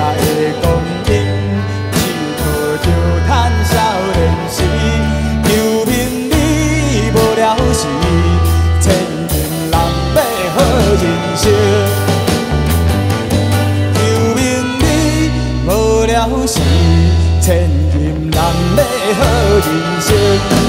爱的供应一辈子都少年时你了千金难买好人生你了千金难买好人生。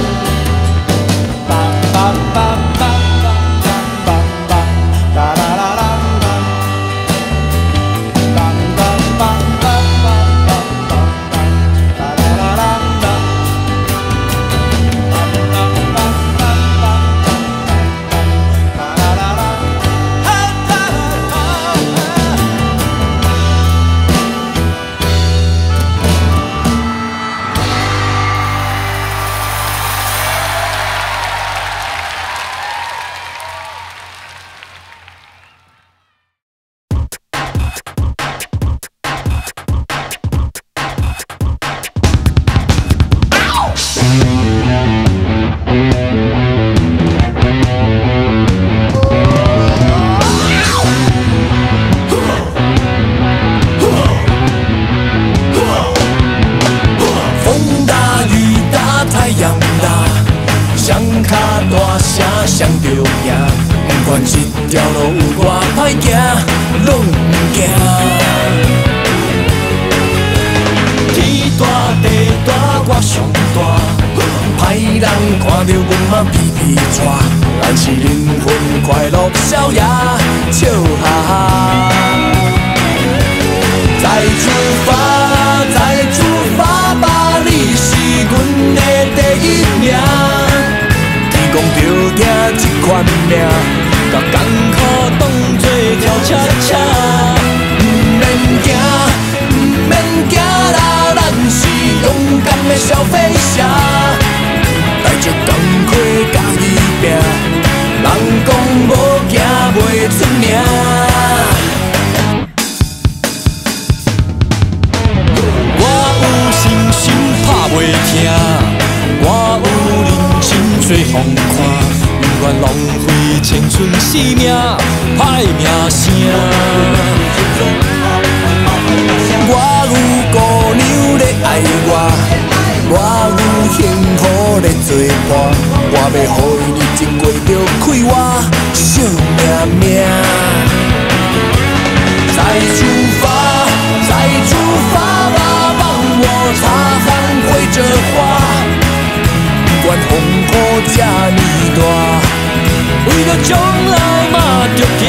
着将来嘛着行，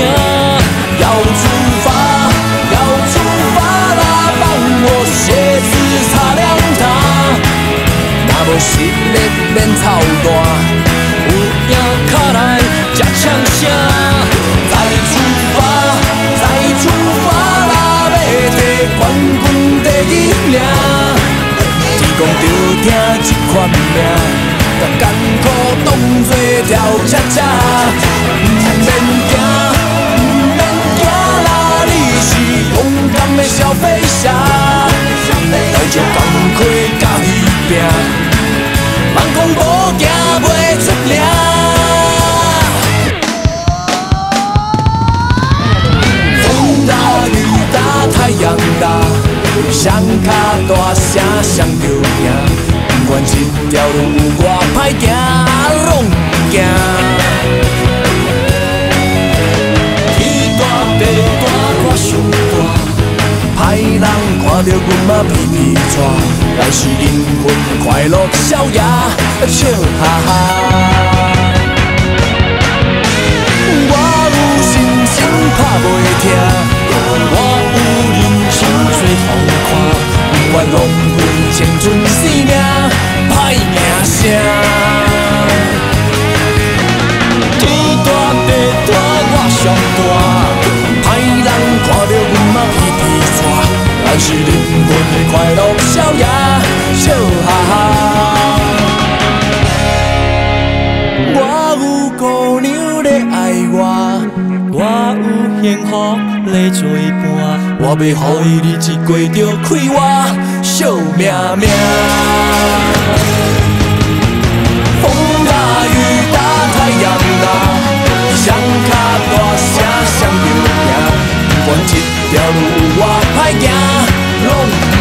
要出发，要出发啦！帮我鞋子擦亮它，若无实力免操蛋，有影卡来才枪声，再出发，再出发啦！要摕冠军第一名，天公着听这款命。甲艰苦当作跳恰恰，毋免惊，毋免惊啦！你是勇敢的小飞侠，带着工课甲鱼拼，莫讲无惊袂出名。风大雨大太阳大，双脚大声谁就赢。不管这条路有偌歹行，拢不惊。天大地大我上大，歹人看到阮嘛皮皮喘。来是灵魂快乐逍遥，笑哈哈。我有信心打袂停，我有人生最好看，不管浪费青春生命。歹名声，天大地大我上大，歹人看到阮嘛皮皮喘，咱是灵魂快乐逍遥，笑哈哈。我有姑娘在爱我，我有幸福在作伴，我要予伊日子过着快活，笑命命。风大雨大太阳大，想卡大声想就行，不管这条路我歹行，拢。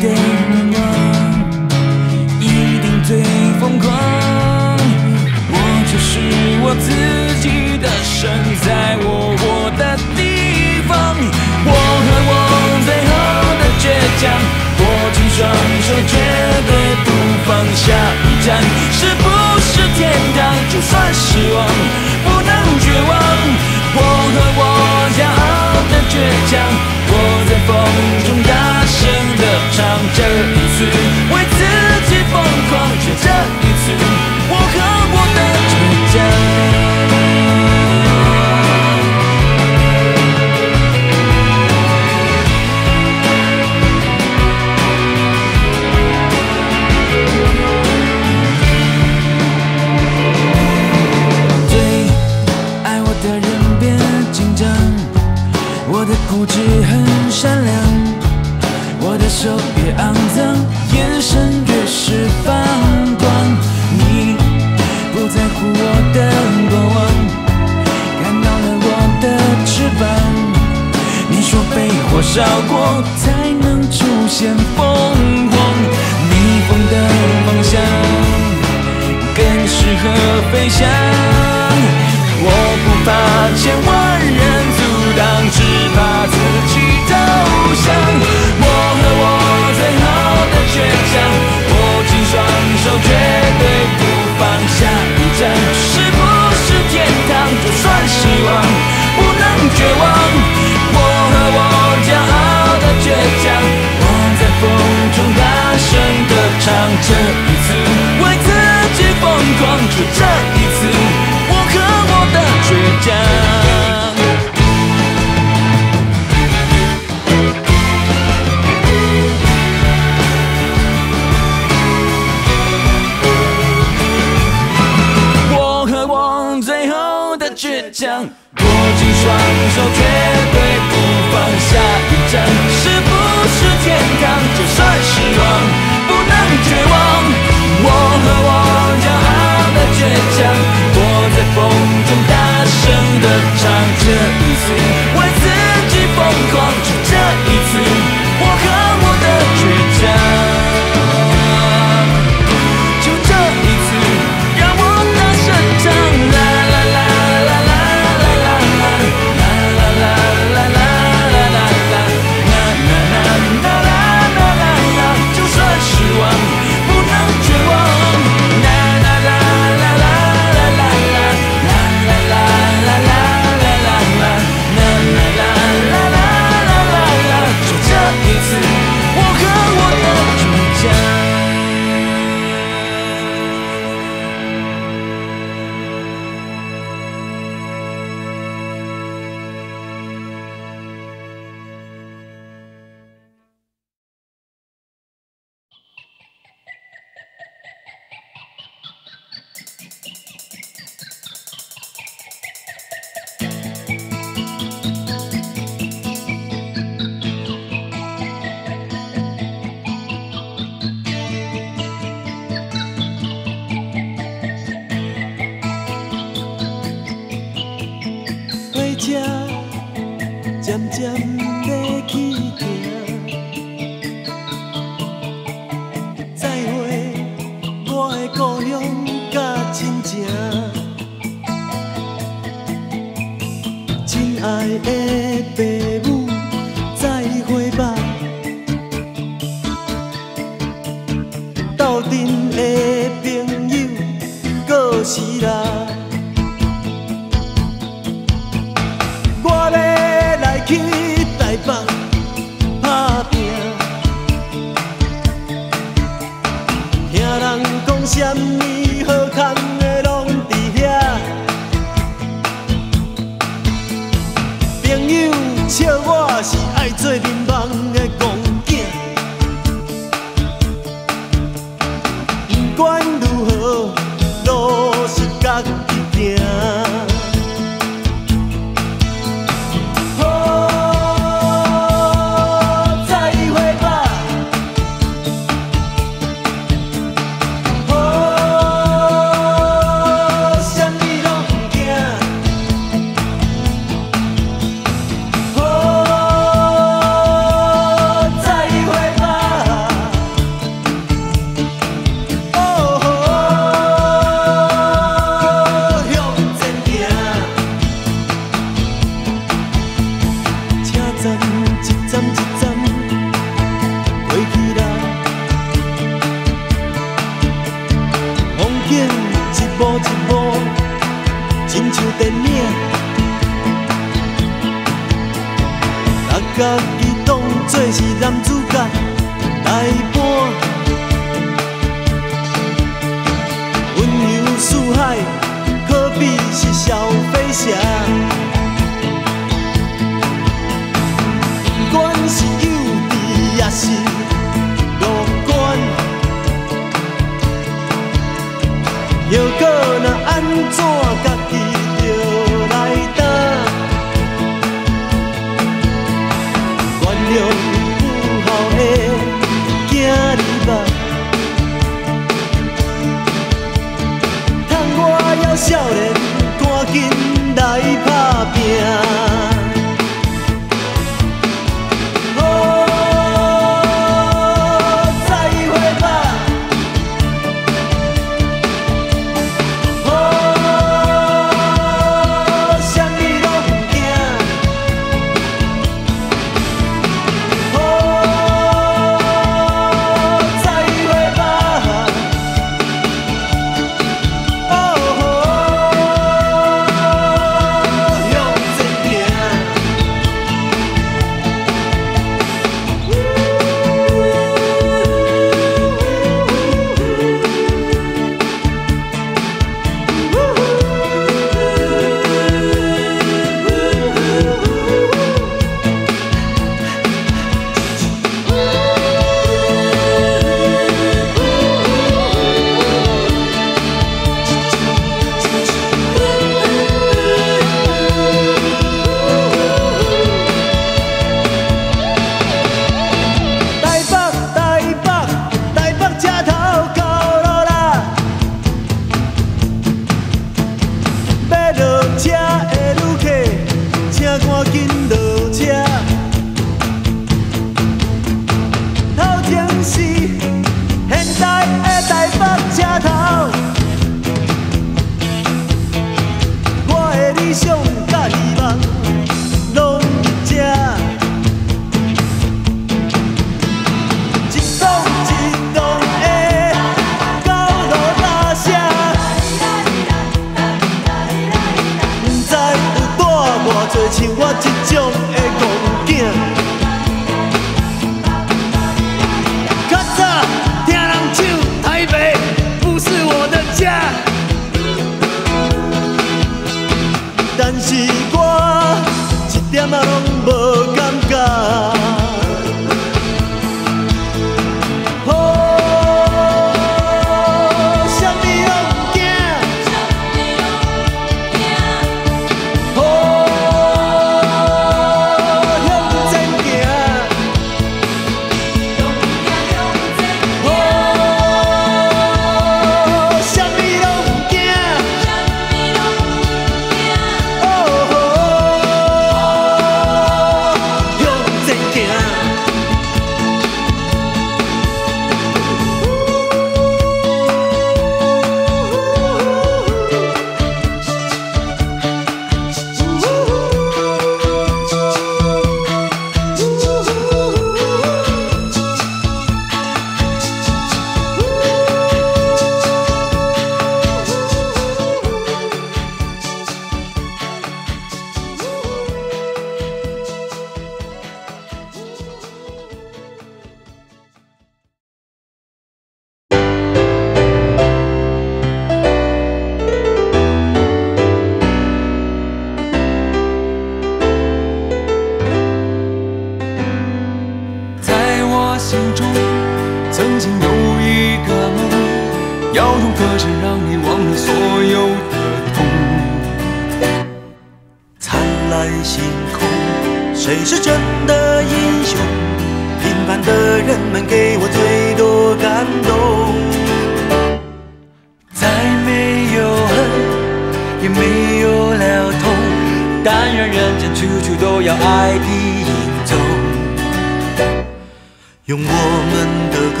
用我们的歌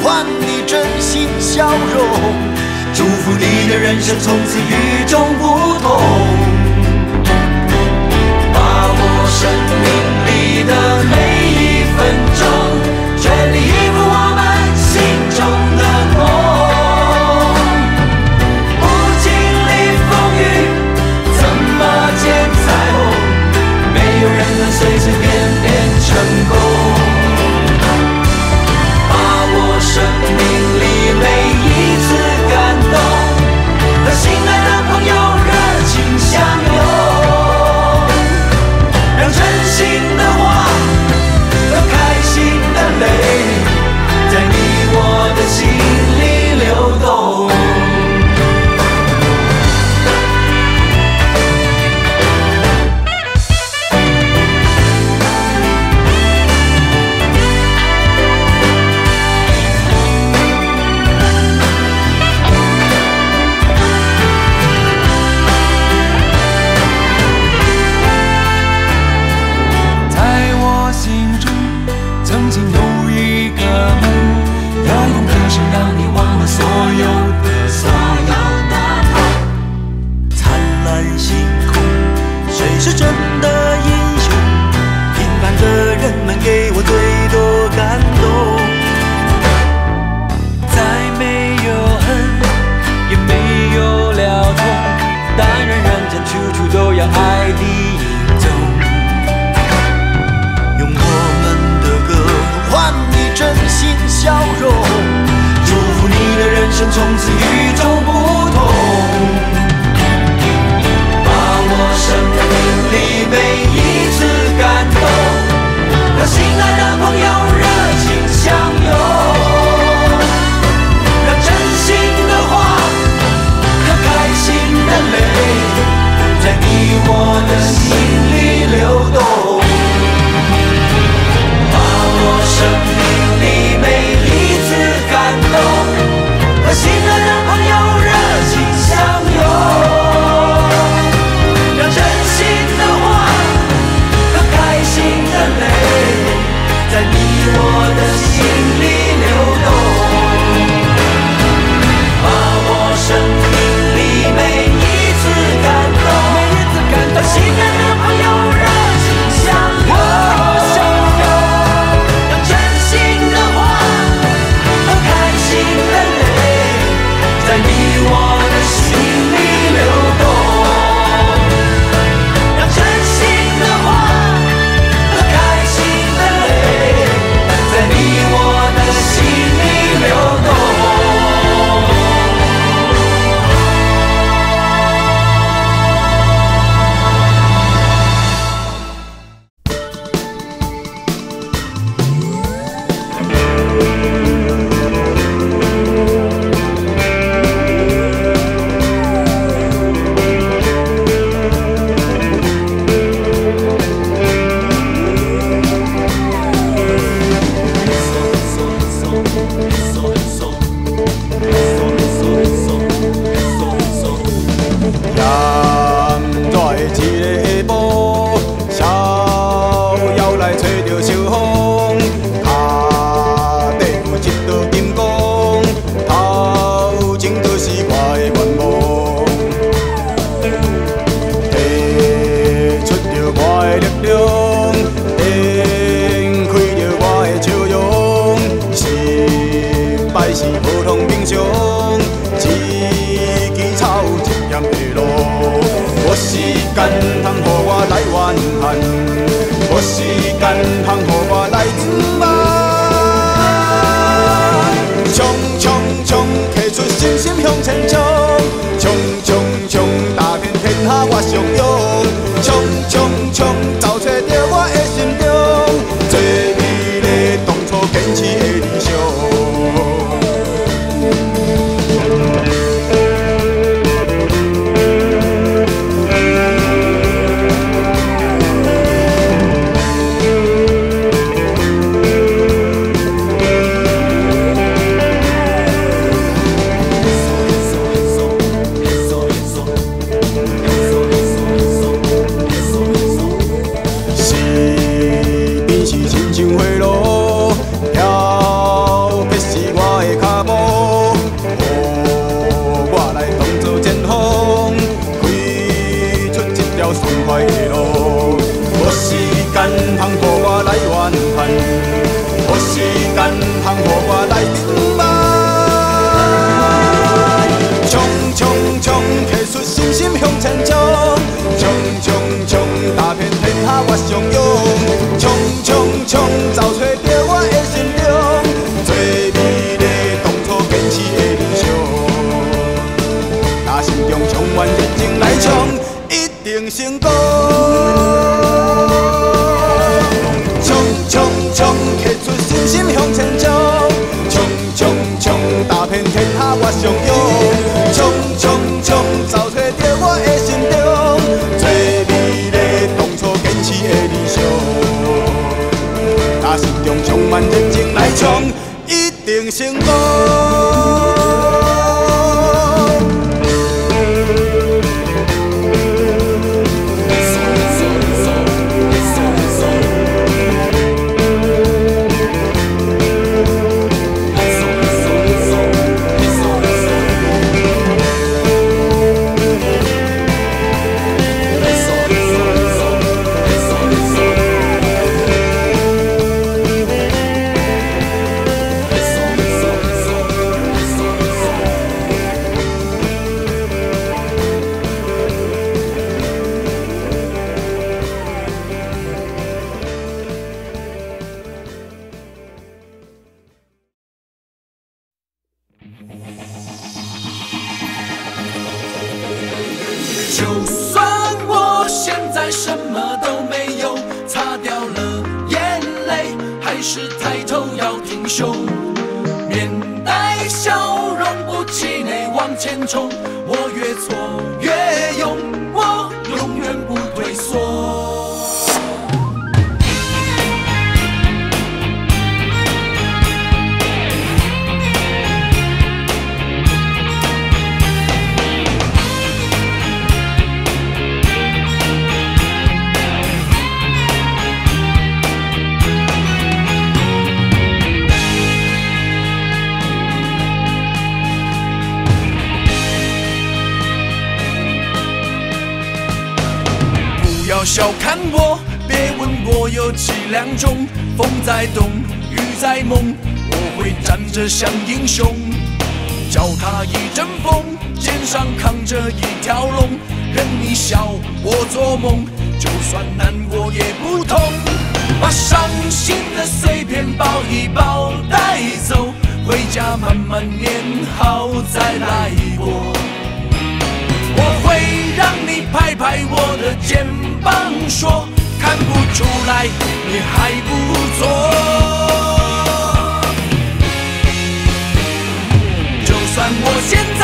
换你真心笑容祝福你的人生从此与众不同。把握生命冲冲冲走出电不出来，你还不错。就算我现在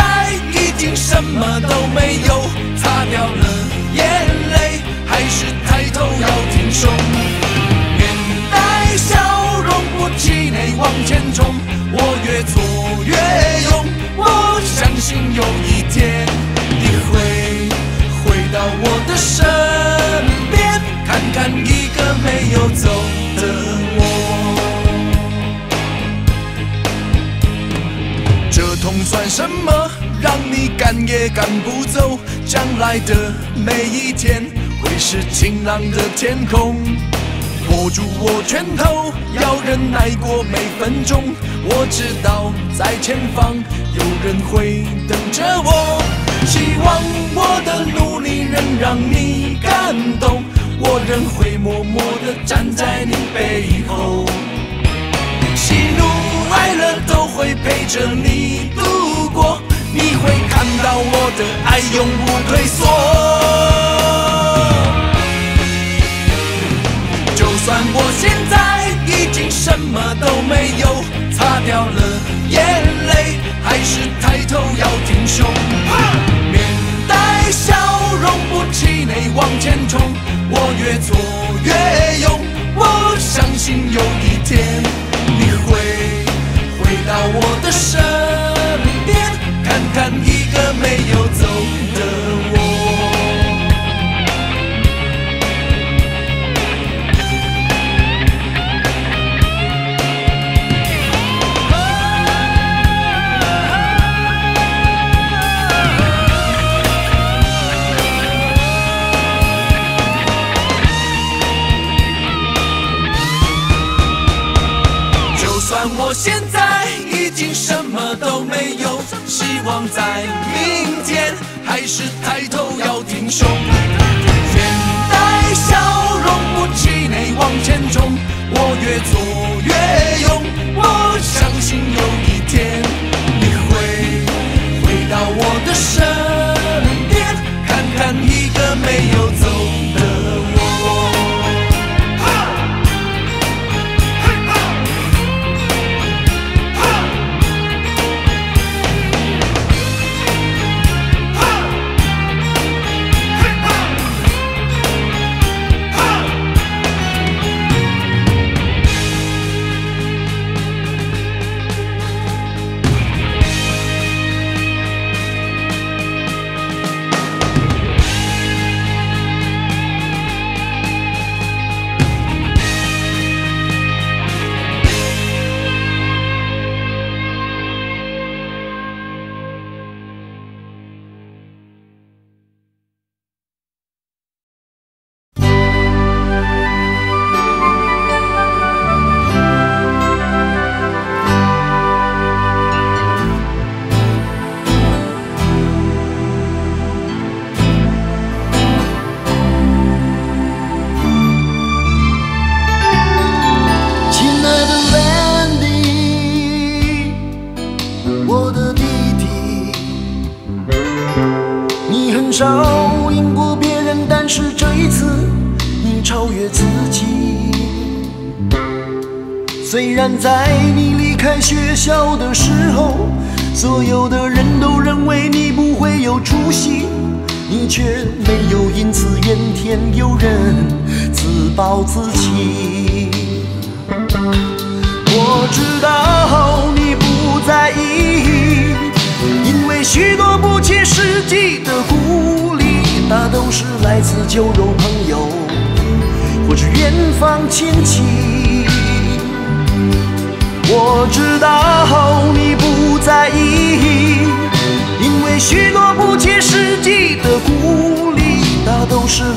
已经什么都没有，擦掉了眼泪，还是抬头要挺胸。面带笑容，不气馁，往前冲。我越挫越勇，我相信有一天你会回到我的身。看一个没有走的我，这痛算什么？让你赶也赶不走。将来的每一天会是晴朗的天空，握住我拳头，要忍耐过每分钟。我知道在前方有人会等着我，希望我的努力能让你感动。我仍会默默地站在你背后。喜怒哀乐都会陪着你度过，你会看到我的爱永不退缩。就算我现在已经什么都没有，擦掉了眼泪，还是抬头要挺胸。容，不气馁往前冲，我越挫越勇，我相信有一天。你会回到我的身边，看看一个没有走希望在明天还是抬头要挺胸，面带笑容不气馁往前冲，我越挫越勇，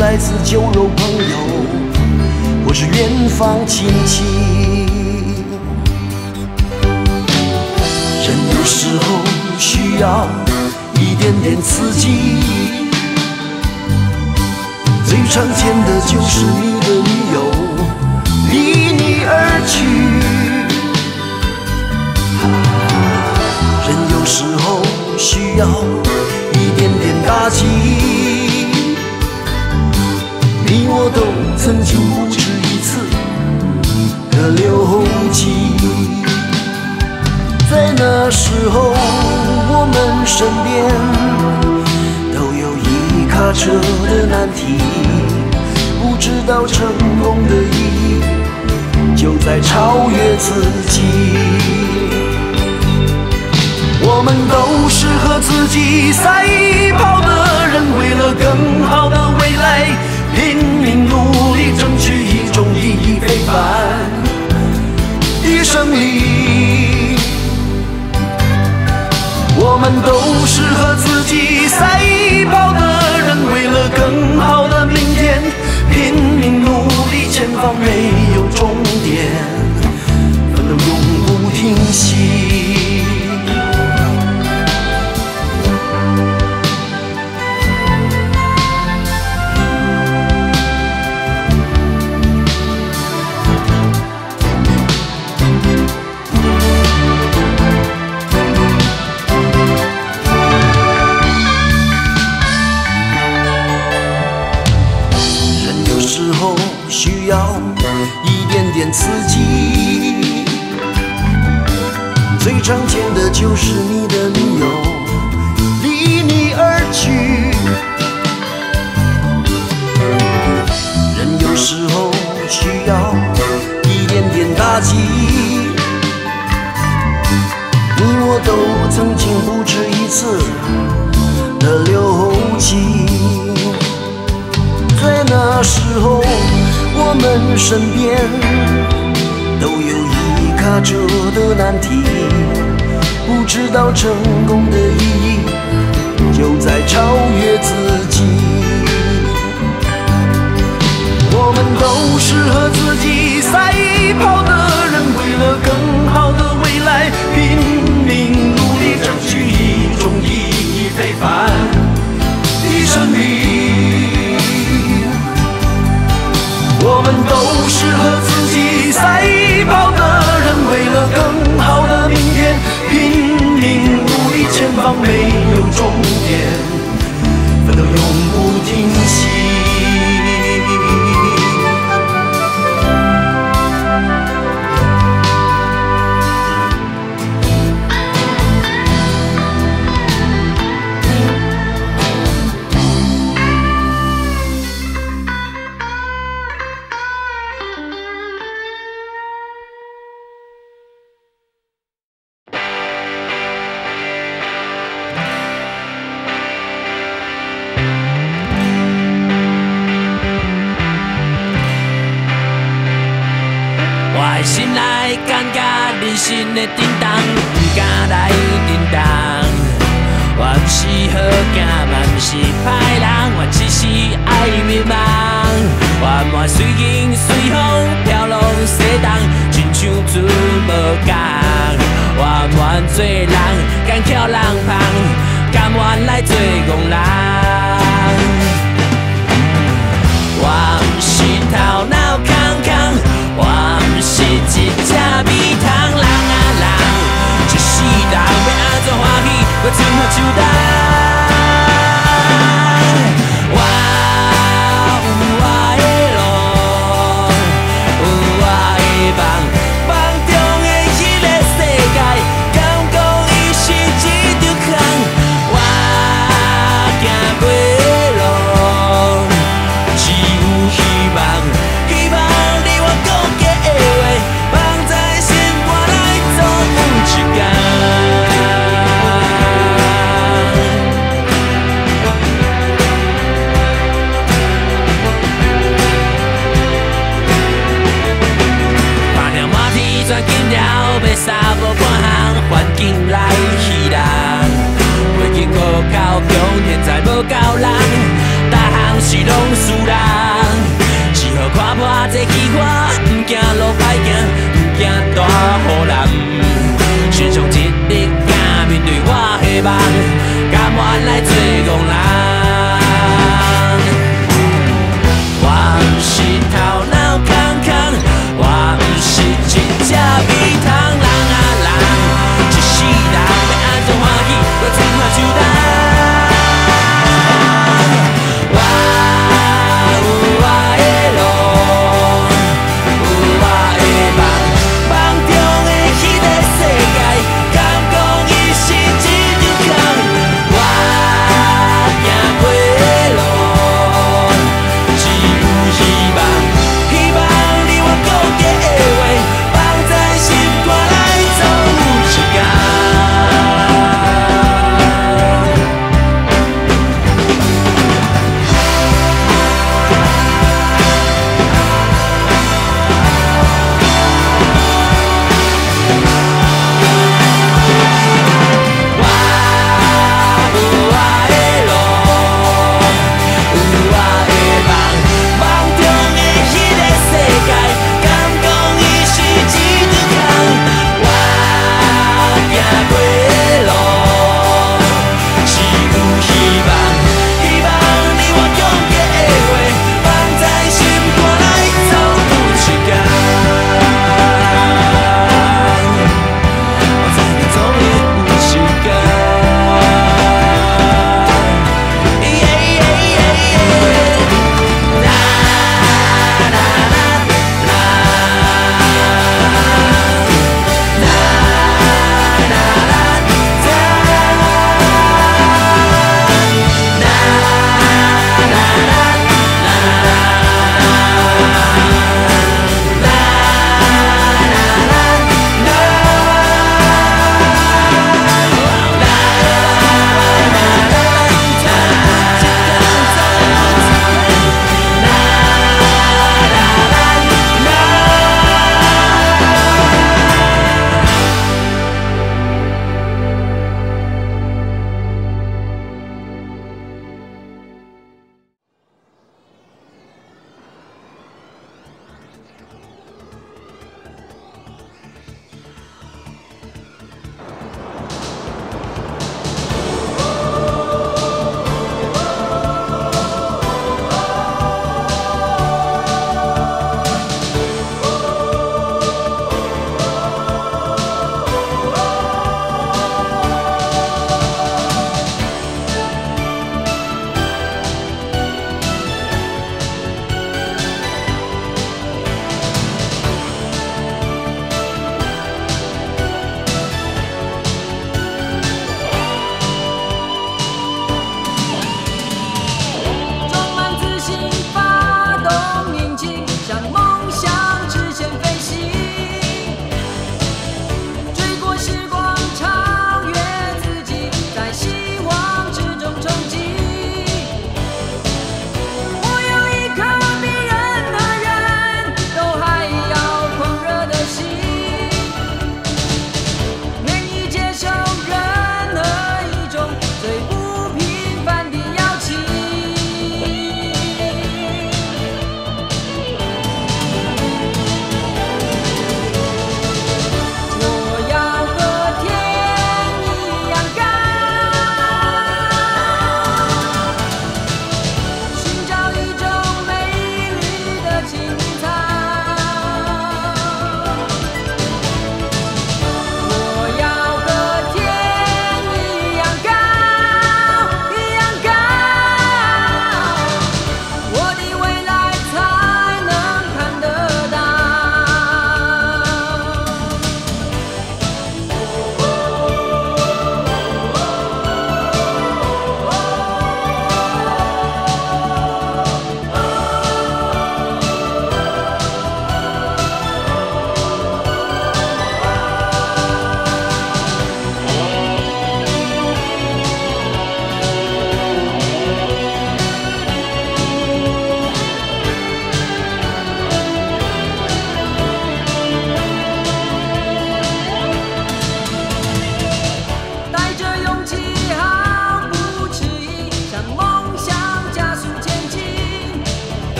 来自酒肉朋友或是远方亲戚。人有时候需要一点点刺激，最常见的就是你的女友离你而去。人有时候需要一点点打击，你我都曾经不止一次的流涕。在那时候，我们身边都有一卡车的难题，不知道成功的意义就在超越自己。我们都是和自己赛跑的人，为了更好的我随云随风飘浪西东，亲像船无港。我不愿做人，甘巧人捧，甘愿来做憨人。我毋是头脑空空，我毋是一只米通人啊人。一世人要安怎欢喜？我怎么就当。交人，逐项事拢输人。只好看破这机会，不惊路歹行，不惊大雨淋。身上一日敢面对我的梦，甘愿来做憨人。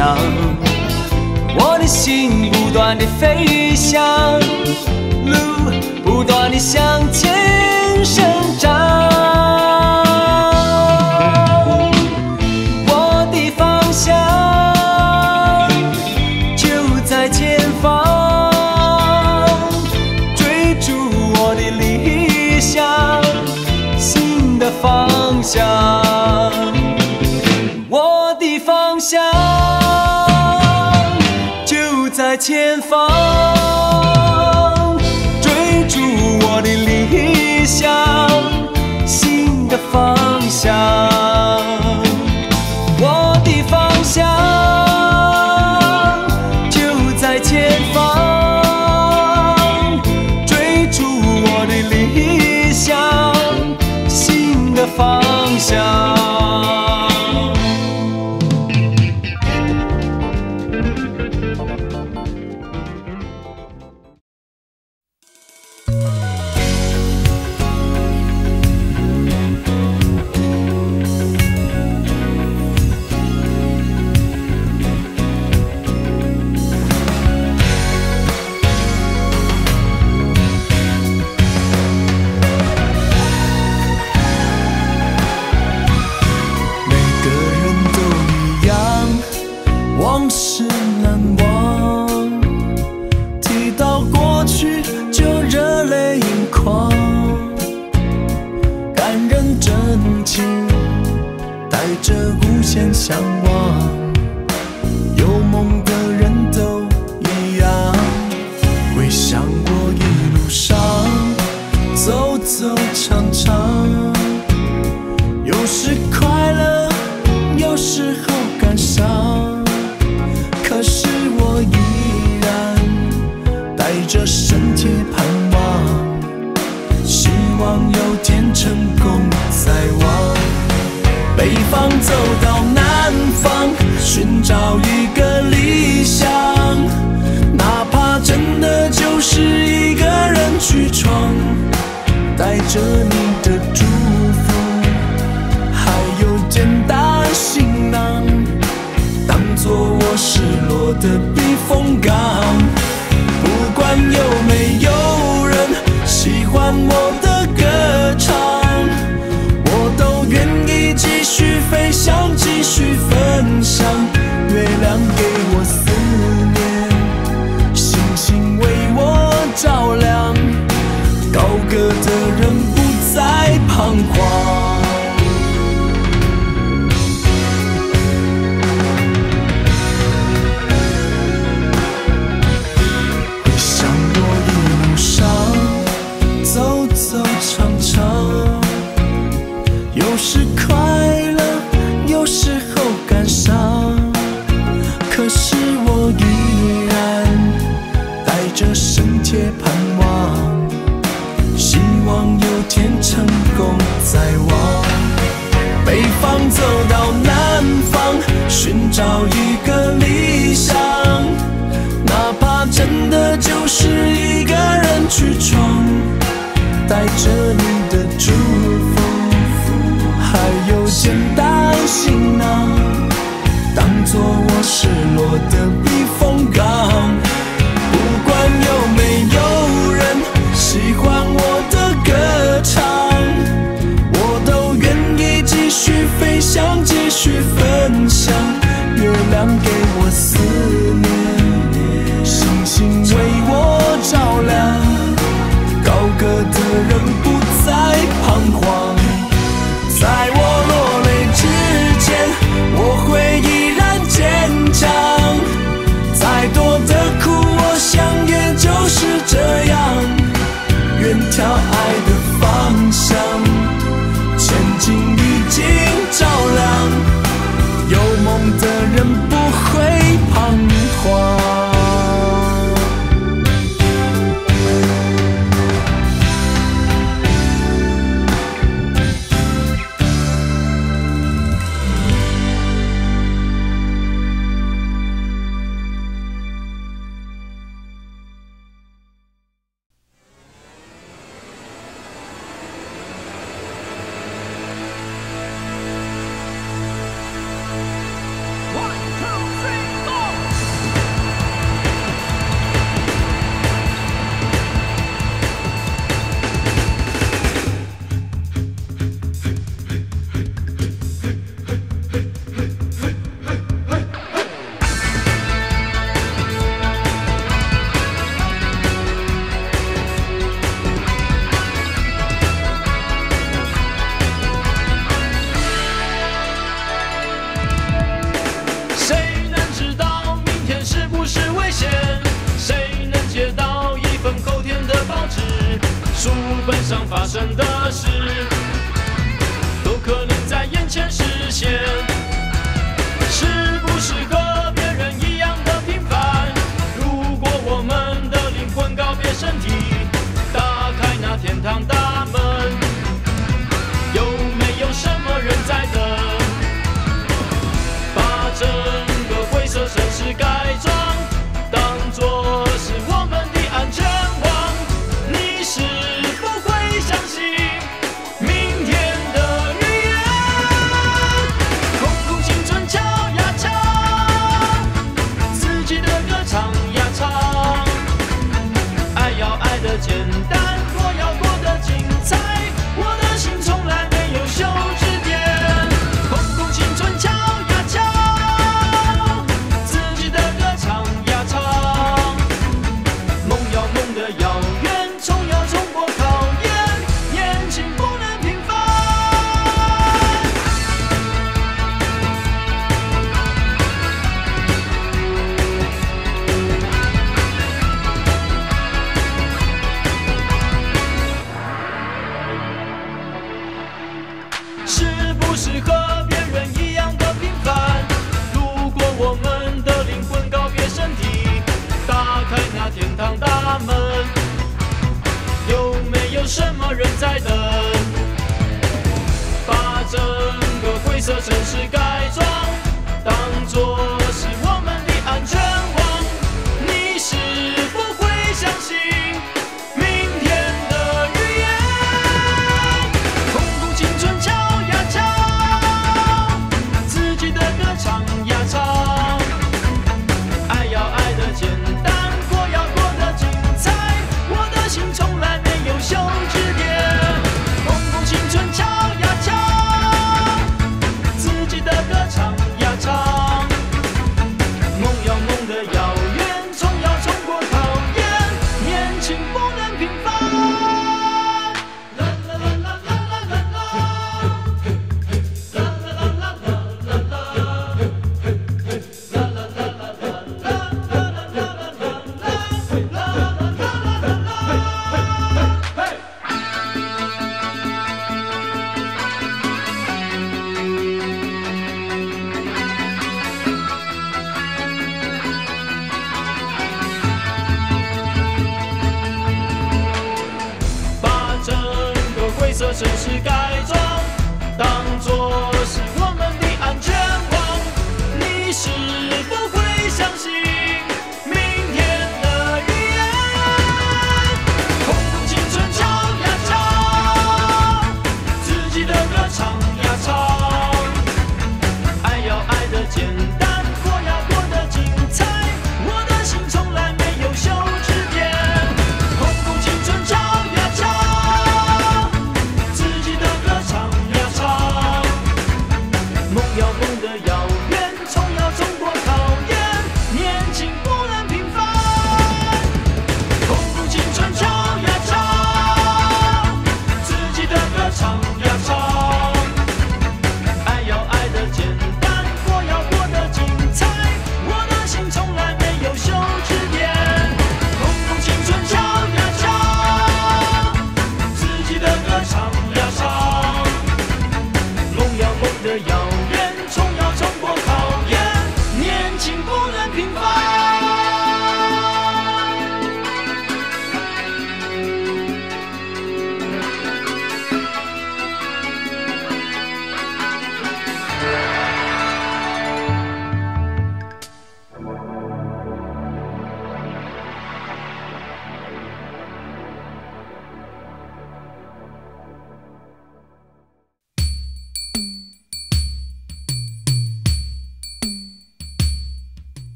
我的心不断的飞翔路不断的向前生长方向。shall I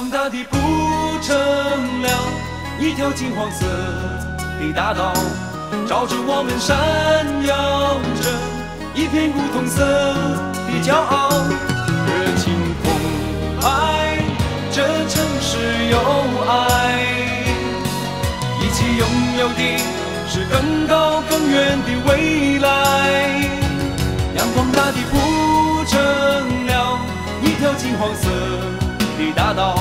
荒大地铺成了一条金黄色的大道，照着我们闪耀着一片古铜色的骄傲。热情澎湃，这城市有爱，一起拥有的是更高更远的未来。阳光大地铺成了一条金黄色。的大道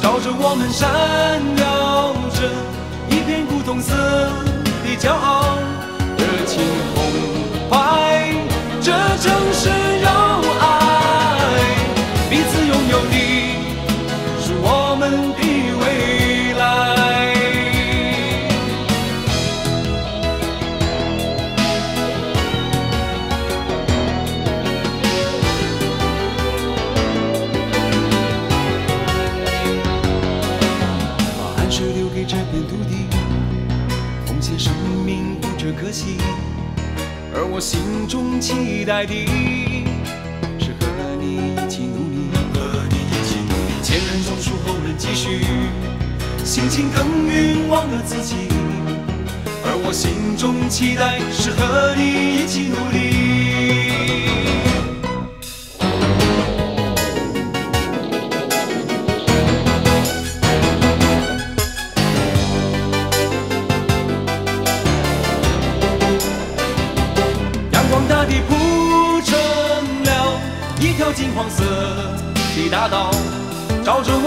朝着我们闪耀着一片古铜色的骄傲热情澎湃这城市有爱。而我心中期待的是和你一起努力。和你一起努力。前人种树后人继续辛勤耕耘忘了自己。而我心中期待是和你一起努力。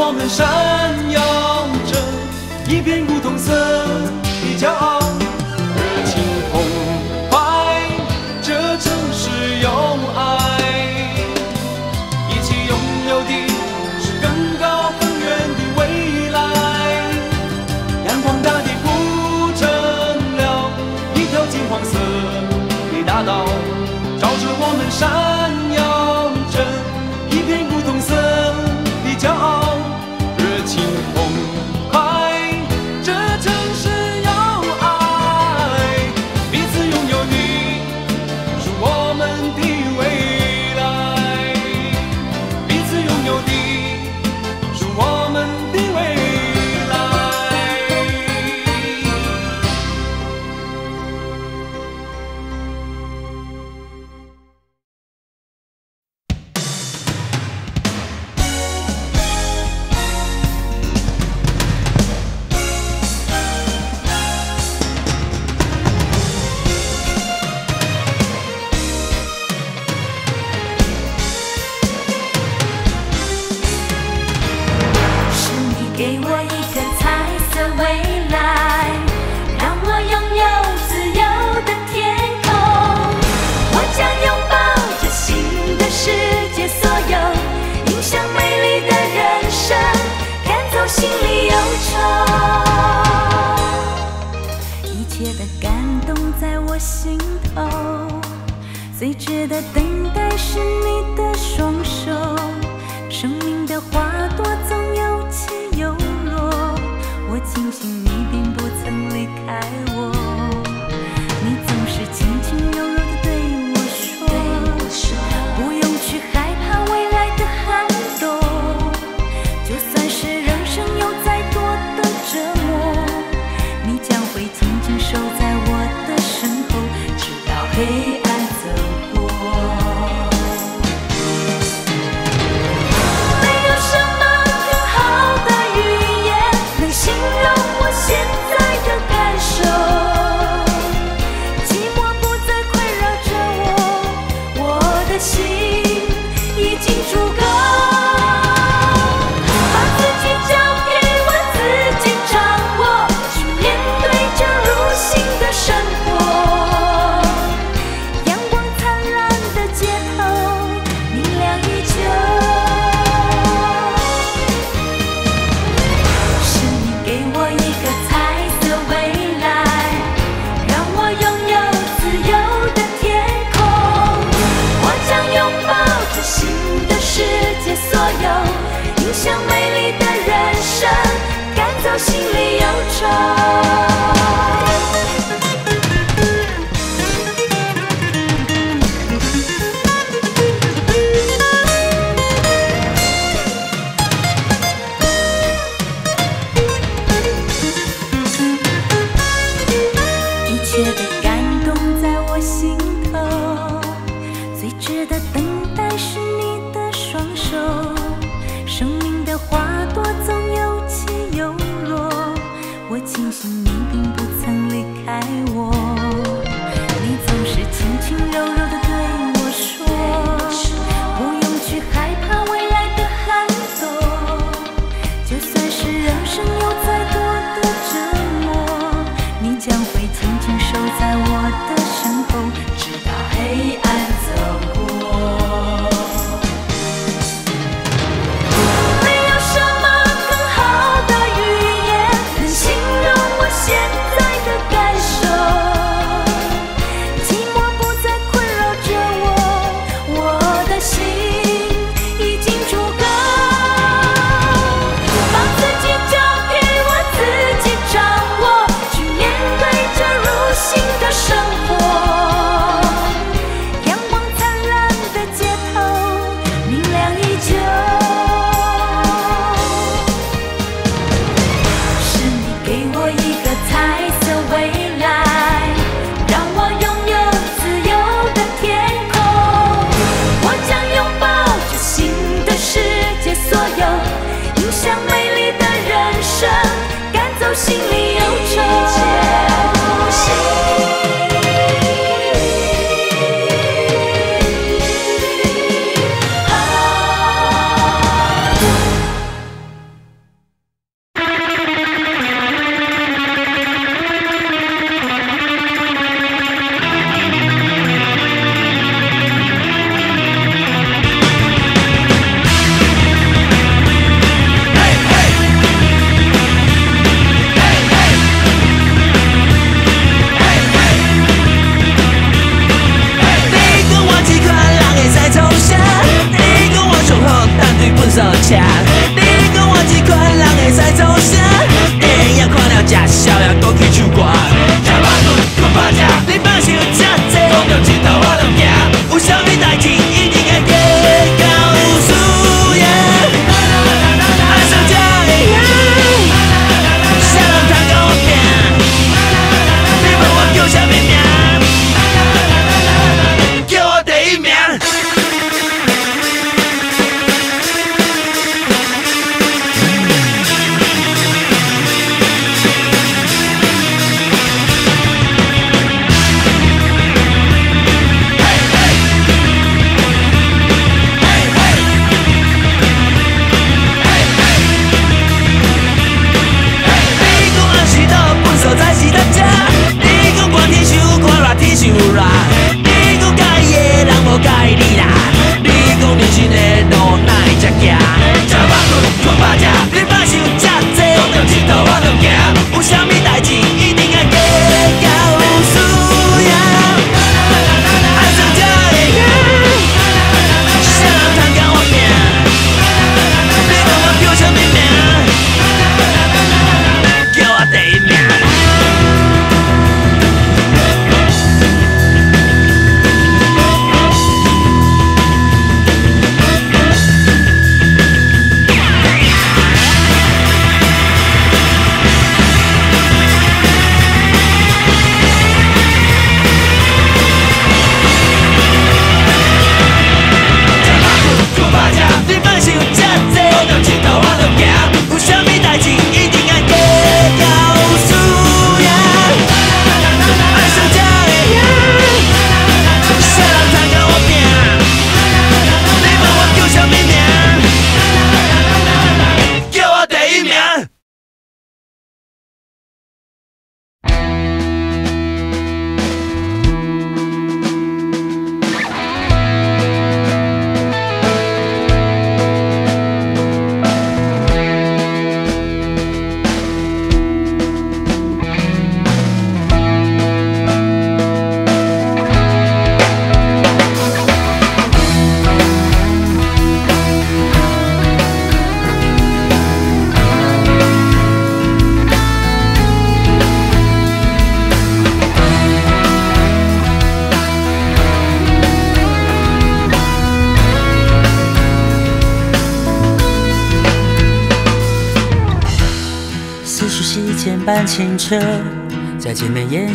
我们闪耀着一片梧桐色的骄傲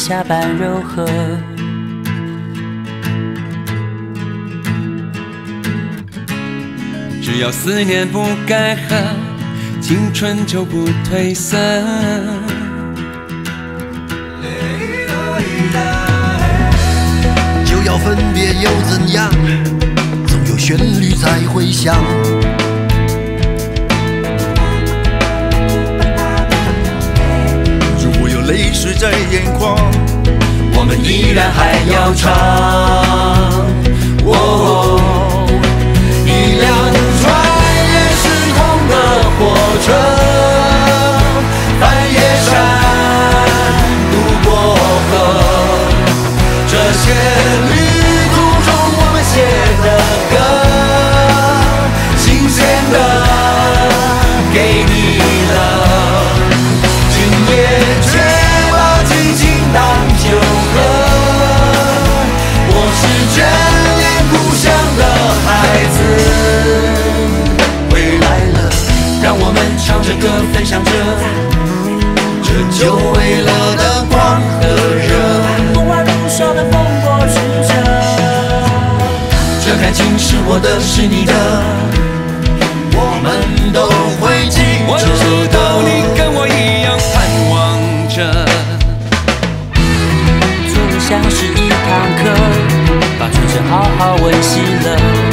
下般柔和。只要思念不干涸，青春就不褪色。就要分别又怎样？总有旋律在回响。泪水在眼眶，我们依然还要唱。哦，一辆穿越时空的火车，翻越山，渡过河，这些旅途中我们写的歌，新鲜的给你着歌，分享着这久违了的光和热。不管路上的风波曲折，这感情是我的，是你的，我们都会记我知着道你的。跟我一样盼望着。就像是一堂课，把纯真好好温习了。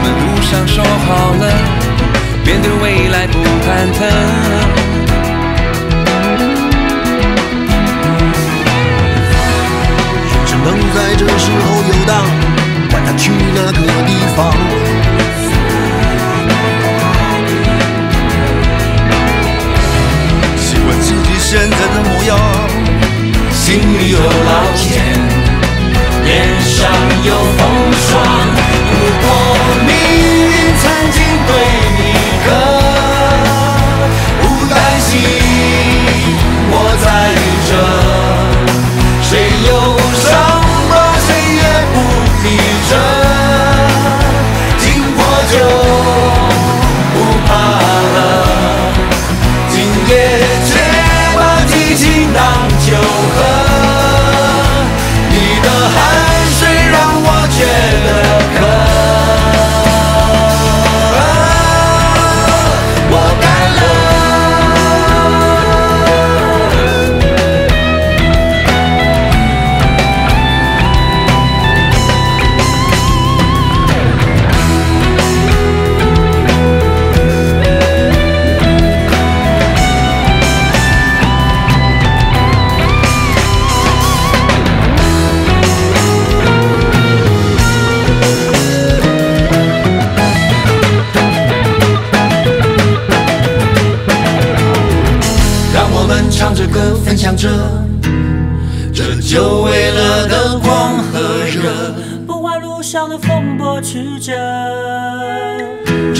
我们路上说好了，面对未来不忐忑。只能在这时候游荡，管他去哪个地方。喜欢自己现在的模样，心里有老茧，上有风霜。如果命运曾经对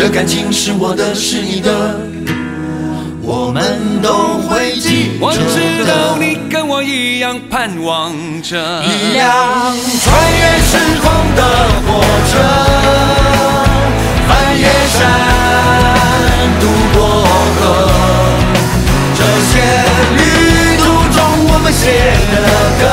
这感情是我的，是你的，我们都会记我知。道你跟我一样盼望着。一辆穿越时空的火车，翻越山，渡过河。这些旅途中我们写的歌，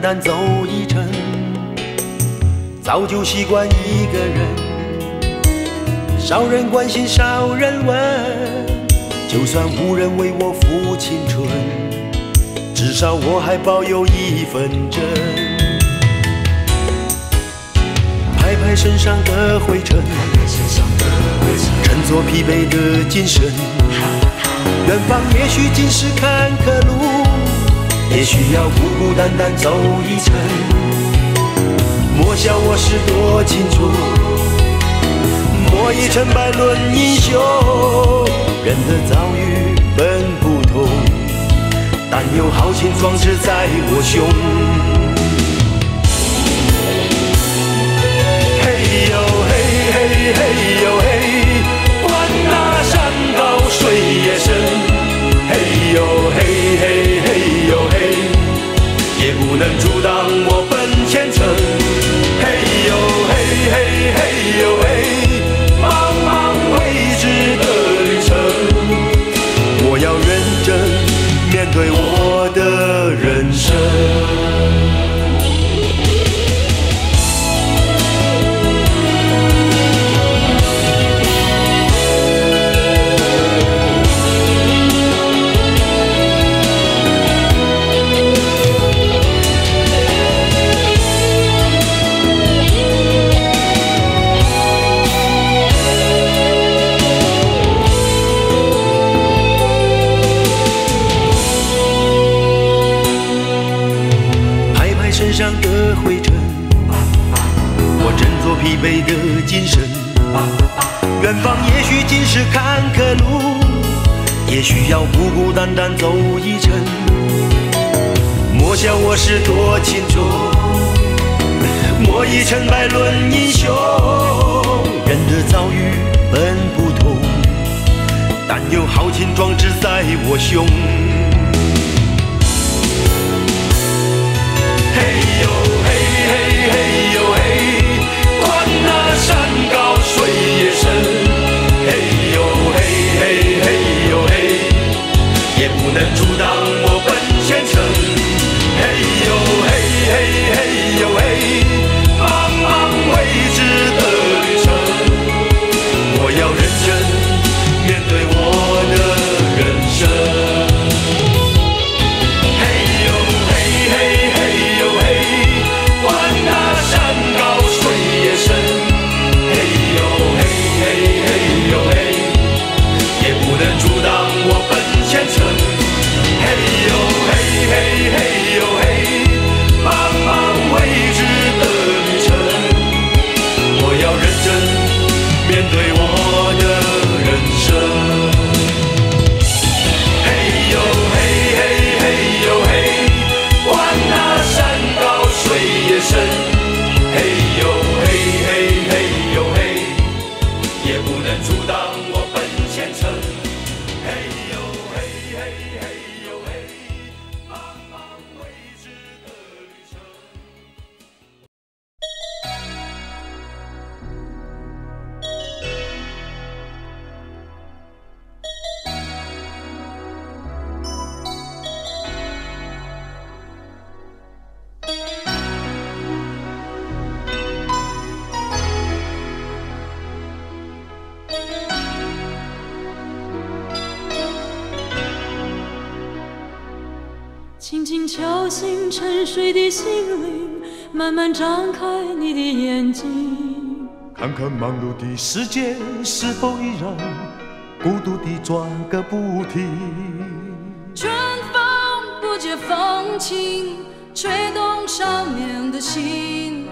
单走一程。早就习惯一个人，少人关心少人问，就算无人为我付青春，至少我还保有一份真。拍拍身上的灰尘，振作疲惫的精神。远方也许尽是坎坷路，也许要孤孤单单走一程。莫笑我是多情种，莫以成败论英雄。人的遭遇本不同，但有豪情壮志在我胸。嘿呦嘿嘿嘿呦嘿，能阻挡惫的精神。远方也许尽是坎坷路，也许要孤孤单单走一程。莫笑我是多情种，莫以成败论英雄。人的遭遇本不同，但有豪情壮志在我胸。水也深。嘿呦嘿嘿嘿呦嘿，也不能阻挡阻挡我沉睡的心灵，慢慢张开你的眼睛。看看忙碌的世界是否依然孤独地转个不停。春风不解风情，吹动少年的心，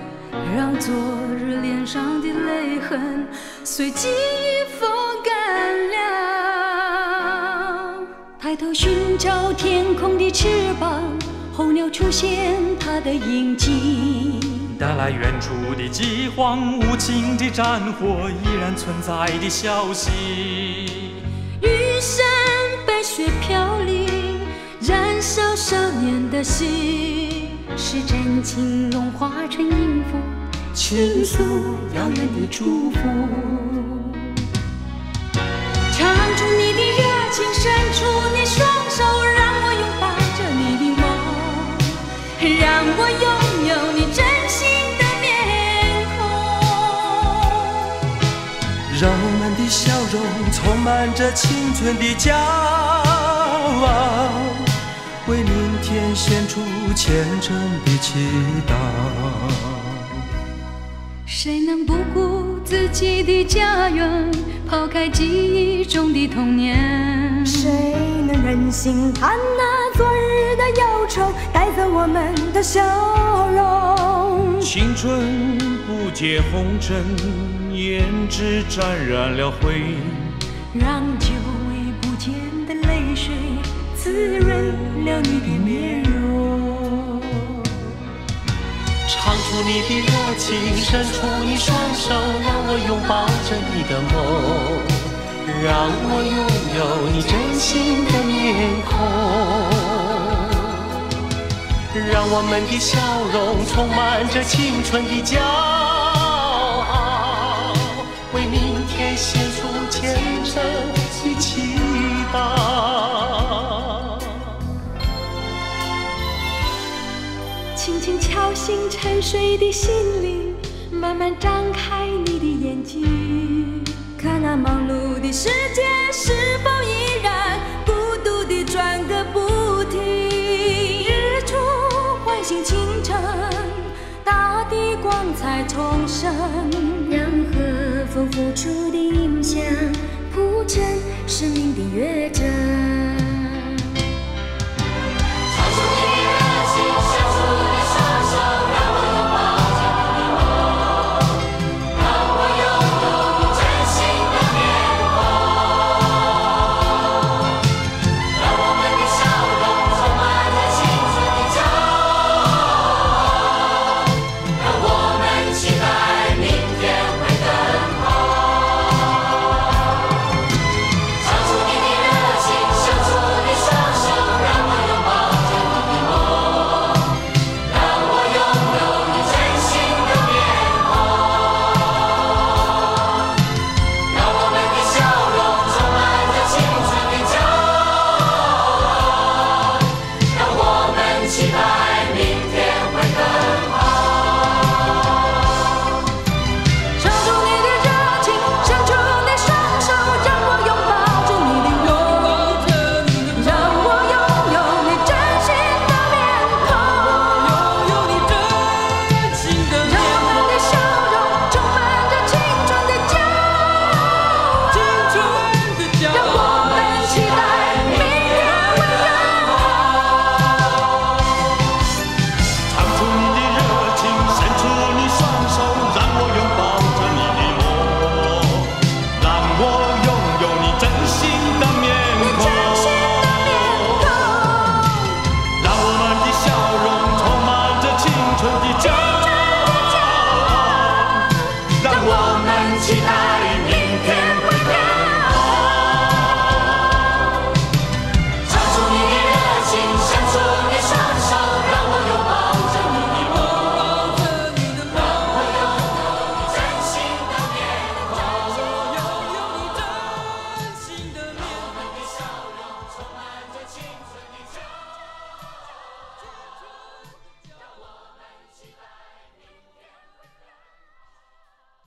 让昨日脸上的泪痕随记忆风干了。抬头寻找天空的翅膀，候鸟出现它的影迹。带来远处的饥荒，无情的战火依然存在的消息。玉山白雪飘零，燃烧少年的心，是真情融化成音符，倾诉遥远的祝福。唱出你的热情，伸出你双手，让我拥有你真心的面孔。让我们的笑容充满着青春的骄傲，为明天献出虔诚的祈祷。谁能不顾自己的家园，抛开记忆中的童年？谁能忍心看那昨日的忧愁带走我们的笑容？青春不解红尘，胭脂沾染了灰。让久违不见的泪水滋润了你的面唱出你的热情，伸出你双手，让我拥抱着你的梦，让我拥有你真心的面孔。让我们的笑容充满着青春的骄傲，为明天献出虔诚的祈祷。轻轻敲醒沉睡的心灵，慢慢张开你的眼睛，看那忙碌的世界是否依然孤独地转个不停。日出唤醒清晨，大地光彩重生，让和风拂出的音响铺成生命的乐章。